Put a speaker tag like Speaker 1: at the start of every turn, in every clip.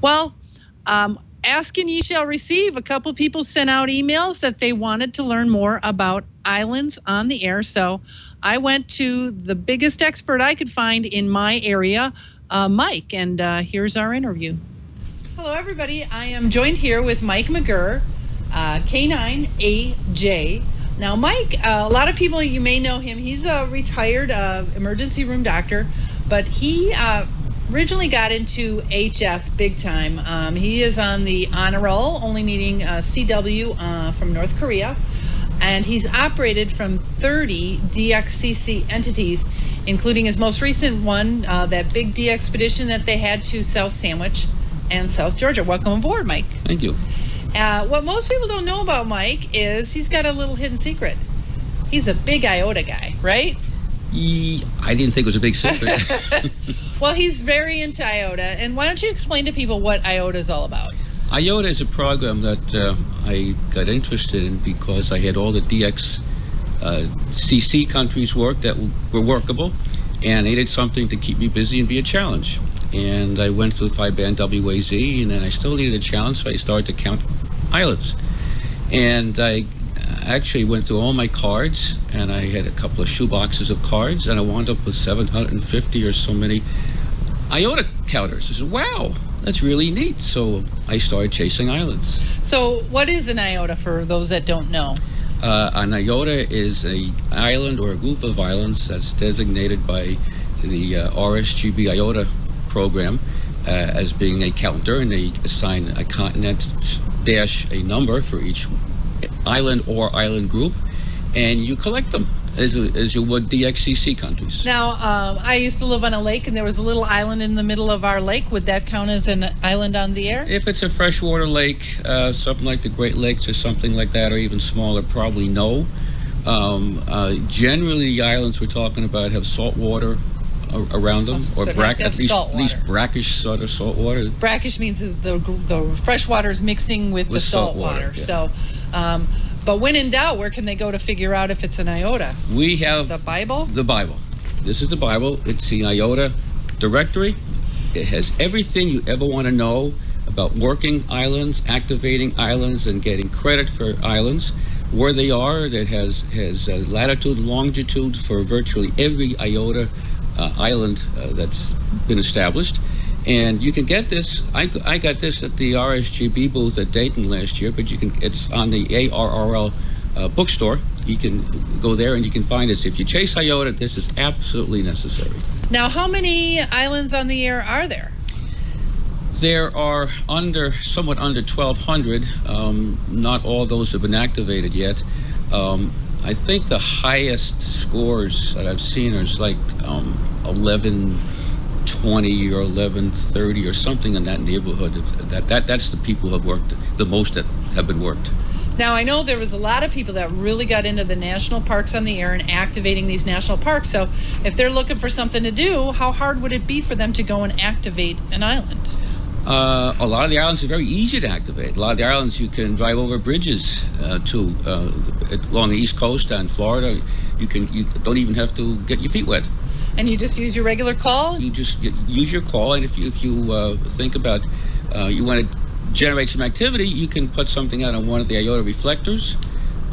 Speaker 1: Well, um, ask and ye shall receive. A couple people sent out emails that they wanted to learn more about islands on the air. So I went to the biggest expert I could find in my area, uh, Mike, and uh, here's our interview. Hello, everybody. I am joined here with Mike McGirr, uh, K9AJ. Now, Mike, uh, a lot of people, you may know him. He's a retired uh, emergency room doctor, but he uh, originally got into HF big time. Um, he is on the honor roll, only needing a CW uh, from North Korea, and he's operated from 30 DXCC entities, including his most recent one, uh, that big DXpedition that they had to South Sandwich and South Georgia. Welcome aboard, Mike.
Speaker 2: Thank you.
Speaker 1: Uh, what most people don't know about Mike is he's got a little hidden secret. He's a big IOTA guy, right?
Speaker 2: I didn't think it was a big secret.
Speaker 1: Well, he's very into IOTA. And why don't you explain to people what IOTA is all about?
Speaker 2: IOTA is a program that uh, I got interested in because I had all the DX uh, CC countries work that were workable, and needed something to keep me busy and be a challenge. And I went through five band WAZ, and then I still needed a challenge, so I started to count islands. And I actually went through all my cards, and I had a couple of shoe boxes of cards, and I wound up with 750 or so many IOTA counters. I said, wow, that's really neat. So I started chasing islands.
Speaker 1: So, what is an IOTA for those that don't know?
Speaker 2: Uh, an IOTA is a island or a group of islands that's designated by the uh, RSGB IOTA program uh, as being a counter, and they assign a continent dash a number for each island or island group, and you collect them as, as you would DXCC countries.
Speaker 1: Now, um, I used to live on a lake, and there was a little island in the middle of our lake. Would that count as an island on the air?
Speaker 2: If it's a freshwater lake, uh, something like the Great Lakes or something like that, or even smaller, probably no. Um, uh, generally, the islands we're talking about have salt water around them, or
Speaker 1: it has to have
Speaker 2: at least,
Speaker 1: salt
Speaker 2: at least brackish sort of salt water.
Speaker 1: Brackish means that the, the fresh water is mixing with, the salt
Speaker 2: salt
Speaker 1: water.
Speaker 2: water, yeah.
Speaker 1: So, um, but when in doubt, where can they go to figure out if it's an IOTA?
Speaker 2: We have
Speaker 1: The Bible?
Speaker 2: the Bible. This is the Bible. It's the IOTA directory. It has everything you ever want to know about working islands, activating islands, and getting credit for islands. Where they are, that has has uh, latitude, longitude for virtually every IOTA uh, island uh, that's been established. And you can get this. I, I got this at the RSGB booth at Dayton last year, but you can. It's on the ARRL uh, bookstore. You can go there and you can find it. If you chase IOTA, this is absolutely necessary.
Speaker 1: Now, how many islands on the air are there?
Speaker 2: There are under, somewhat under 1,200. Um, not all those have been activated yet. Um, I think the highest scores that I've seen is like um, 1120 or 1130 or something in that neighborhood. That, that That's the people who have worked the most that have been worked.
Speaker 1: Now, I know there was a lot of people that really got into the national parks on the air and activating these national parks. So, if they're looking for something to do, how hard would it be for them to go and activate an island?
Speaker 2: Uh, a lot of the islands are very easy to activate. A lot of the islands you can drive over bridges uh, to uh, along the east coast and Florida. You can you don't even have to get your feet wet.
Speaker 1: And you just use your regular call?
Speaker 2: You just use your call, and if you if you uh, think about uh, you want to generate some activity, you can put something out on one of the IOTA reflectors.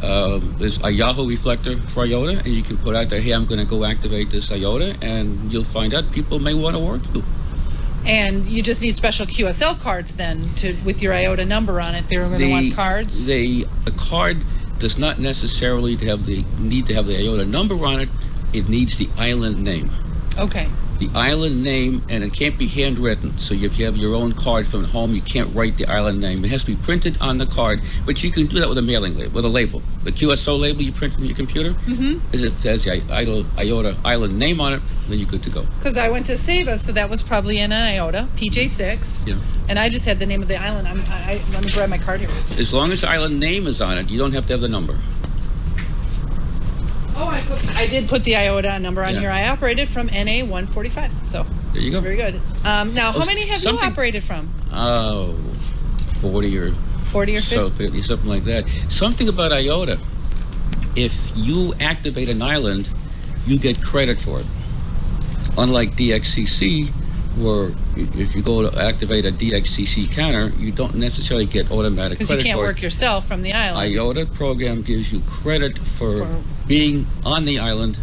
Speaker 2: Um, there's a Yahoo reflector for IOTA, and you can put out there, "Hey, I'm going to go activate this IOTA," and you'll find out people may want to work you.
Speaker 1: And you just need special QSL cards then to with your IOTA number on it. They're going to want cards.
Speaker 2: The, the card does not necessarily have the need to have the IOTA number on it. It needs the island name.
Speaker 1: okay.
Speaker 2: The island name, and it can't be handwritten. So if you have your own card from home, you can't write the island name. It has to be printed on the card, but you can do that with a mailing label, with a label. The QSO label you print from your computer, mm-hmm. is it has the IOTA island name on it, then you're good to go.
Speaker 1: Because I went to Saba, so that was probably in an IOTA, PJ6.
Speaker 2: Yeah.
Speaker 1: And I just had the name of the island. I'm, I, I, let me grab my card here.
Speaker 2: As long as the island name is on it, you don't have to have the number.
Speaker 1: I, did put the IOTA number on
Speaker 2: Yeah.
Speaker 1: here. I operated from NA 145. So
Speaker 2: There you go.
Speaker 1: very good. Um, now, how many have
Speaker 2: something-
Speaker 1: you operated from?
Speaker 2: Oh, 40 or
Speaker 1: 40 or 50?
Speaker 2: So 50, something like that. Something about IOTA. If you activate an island, you get credit for it. Unlike DXCC, where if you go to activate a DXCC counter, you don't necessarily get automatic
Speaker 1: Because you can't work yourself from the island,
Speaker 2: IOTA program gives you credit for
Speaker 1: For-
Speaker 2: being on the island.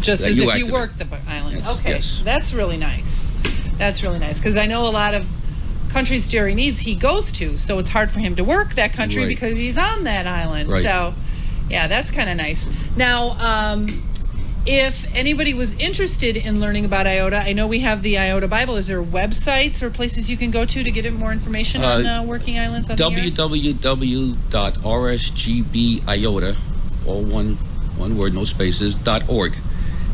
Speaker 1: just as
Speaker 2: you
Speaker 1: if
Speaker 2: activate.
Speaker 1: you work the island.
Speaker 2: Yes,
Speaker 1: Okay,
Speaker 2: yes.
Speaker 1: that's really nice. That's really nice because I know a lot of countries Jerry needs he goes to, so it's hard for him to work that country
Speaker 2: Right.
Speaker 1: because he's on that island.
Speaker 2: Right.
Speaker 1: So, yeah, that's kind of nice. Now, um, if anybody was interested in learning about IOTA, I know we have the IOTA Bible. Is there websites or places you can go to to get more information on
Speaker 2: Uh,
Speaker 1: uh, working islands on
Speaker 2: www.rsgbiota, all one one word, no spaces, .org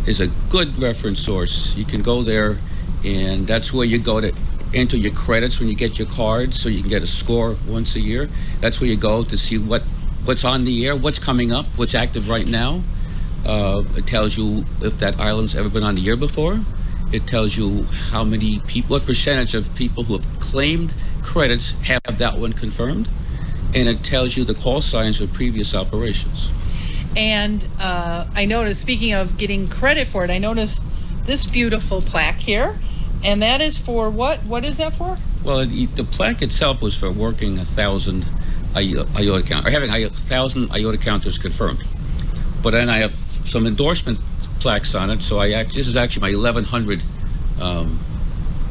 Speaker 2: is a good reference source. You can go there, and that's where you go to enter your credits when you get your card, so you can get a score once a year. That's where you go to see what what's on the air, what's coming up, what's active right now. Uh, it tells you if that island's ever been on the air before. It tells you how many people, what percentage of people who have claimed credits have that one confirmed, and it tells you the call signs of previous operations.
Speaker 1: And uh, I noticed, speaking of getting credit for it, I noticed this beautiful plaque here. And that is for what? What is that for?
Speaker 2: Well, it, the plaque itself was for working a thousand IOTA or having a thousand IOTA counters confirmed. But then I have some endorsement plaques on it, so I act, this is actually my 1100 um,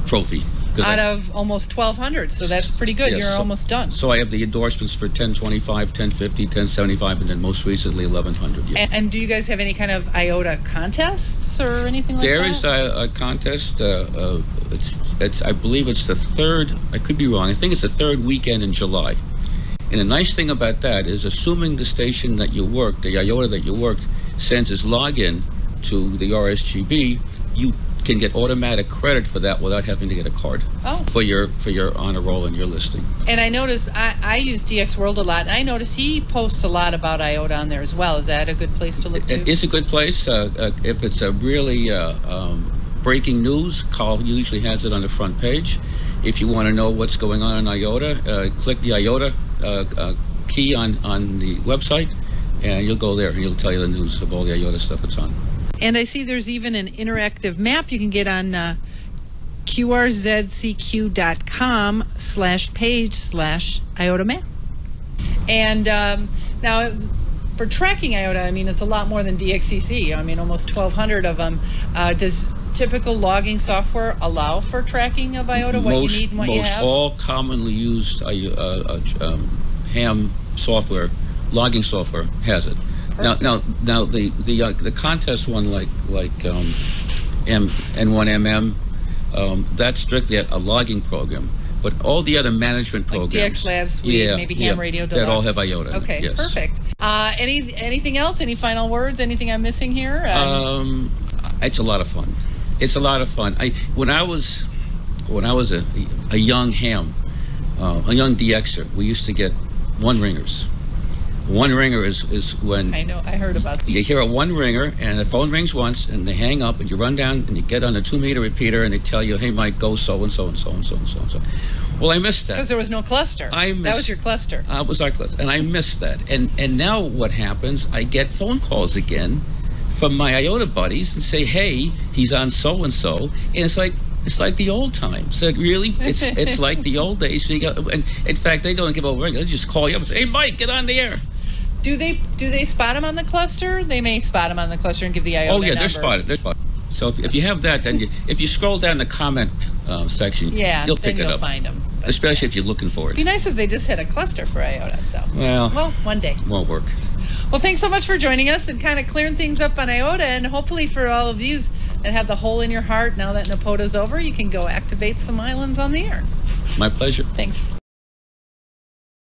Speaker 2: trophy. 'Cause I-
Speaker 1: Out of almost 1,200. So that's pretty good.
Speaker 2: Yes,
Speaker 1: You're
Speaker 2: so-
Speaker 1: almost done.
Speaker 2: So I have the endorsements for 1025, 1050, 1075, and then most recently 1100. Yeah.
Speaker 1: And, and do you guys have any kind of IOTA contests or anything like
Speaker 2: There
Speaker 1: There
Speaker 2: is a, a contest. Uh, uh, it's, it's, I believe it's the third. I could be wrong. I think it's the third weekend in July. And the nice thing about that is, assuming the station that you work, the IOTA that you worked, sends its login to the RSGB, you can get automatic credit for that without having to get a card
Speaker 1: Oh.
Speaker 2: for your for your honor roll and your listing.
Speaker 1: And I notice I, I use DX World a lot, and I notice he posts a lot about IOTA on there as well. Is that a good place to look to?
Speaker 2: It is a good place. Uh, uh, if it's a really uh, um, breaking news, Carl usually has it on the front page. If you want to know what's going on in IOTA, uh, click the IOTA uh, uh, key on, on the website, and you'll go there and it'll tell you the news of all the IOTA stuff that's on.
Speaker 1: And I see there's even an interactive map you can get on uh, qrzcq.com slash page slash IOTA map. And um, now, for tracking IOTA, I mean, it's a lot more than DXCC. I mean, almost 1,200 of them. Uh, does typical logging software allow for tracking of IOTA, what
Speaker 2: most
Speaker 1: you need and what you have?
Speaker 2: Most all commonly used uh, uh, uh, um, ham software, logging software has it. Now, now, now the the uh, the contest one like like um, M N1MM, um, that's strictly a, a logging program. But all the other management
Speaker 1: like
Speaker 2: programs,
Speaker 1: DX Labs, Suite,
Speaker 2: yeah,
Speaker 1: maybe
Speaker 2: yeah,
Speaker 1: Ham Radio Deluxe.
Speaker 2: that all have IOTA.
Speaker 1: Okay,
Speaker 2: yes.
Speaker 1: perfect. Uh, any anything else? Any final words? Anything I'm missing here?
Speaker 2: Um, it's a lot of fun. It's a lot of fun. I when I was when I was a, a young ham, uh, a young DXer, we used to get one ringers. One ringer is, is when
Speaker 1: I know. I heard about these.
Speaker 2: you hear a one ringer and the phone rings once and they hang up and you run down and you get on a two meter repeater and they tell you, hey Mike, go so and so and so and so and so and so. Well, I missed that.
Speaker 1: Because there was no cluster.
Speaker 2: I
Speaker 1: that was your cluster.
Speaker 2: Uh, was our class, and I missed that. And and now what happens? I get phone calls again from my IOTA buddies and say, "Hey, he's on so and so," and it's like it's like the old times. It really, it's it's like the old days. You got, and in fact, they don't give a ring. They just call you up and say, "Hey, Mike, get on the air."
Speaker 1: Do they do they spot them on the cluster? They may spot them on the cluster and give the IOTA
Speaker 2: oh yeah,
Speaker 1: number.
Speaker 2: they're spotted. They're spotted. So if, if you have that, then you, if you scroll down the comment uh, section,
Speaker 1: Yeah,
Speaker 2: you'll pick it
Speaker 1: you'll
Speaker 2: up.
Speaker 1: find them.
Speaker 2: Especially if you're looking for
Speaker 1: Be
Speaker 2: It'd be
Speaker 1: nice if they just had a cluster for IOTA. So,
Speaker 2: Well,
Speaker 1: well, one day.
Speaker 2: won't work.
Speaker 1: Well, thanks so much for joining us and kind of clearing things up on IOTA. And hopefully, for all of you that have the hole in your heart now that NPOTA's over, you can go activate some islands on the air.
Speaker 2: My pleasure.
Speaker 1: Thanks.